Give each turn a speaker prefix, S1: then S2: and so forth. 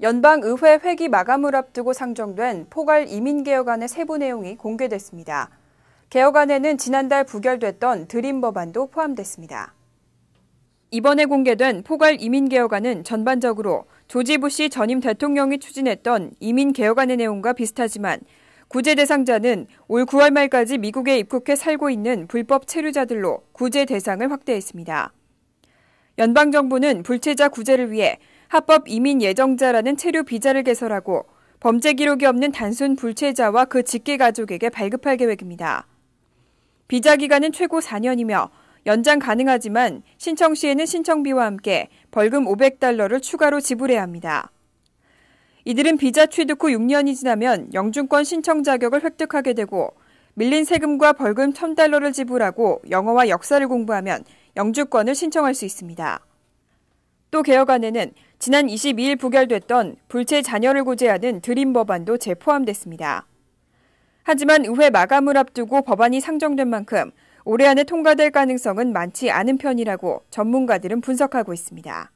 S1: 연방의회 회기 마감을 앞두고 상정된 포괄 이민개혁안의 세부 내용이 공개됐습니다. 개혁안에는 지난달 부결됐던 드림 법안도 포함됐습니다. 이번에 공개된 포괄 이민개혁안은 전반적으로 조지 부시 전임 대통령이 추진했던 이민개혁안의 내용과 비슷하지만 구제 대상자는 올 9월 말까지 미국에 입국해 살고 있는 불법 체류자들로 구제 대상을 확대했습니다. 연방정부는 불체자 구제를 위해 합법 이민 예정자라는 체류 비자를 개설하고 범죄 기록이 없는 단순 불체자와 그 직계 가족에게 발급할 계획입니다. 비자 기간은 최고 4년이며 연장 가능하지만 신청 시에는 신청비와 함께 벌금 500달러를 추가로 지불해야 합니다. 이들은 비자 취득 후 6년이 지나면 영주권 신청 자격을 획득하게 되고 밀린 세금과 벌금 1000달러를 지불하고 영어와 역사를 공부하면 영주권을 신청할 수 있습니다. 또 개혁안에는 지난 22일 부결됐던 불체 자녀를 구제하는 드림 법안도 재포함됐습니다. 하지만 의회 마감을 앞두고 법안이 상정된 만큼 올해 안에 통과될 가능성은 많지 않은 편이라고 전문가들은 분석하고 있습니다.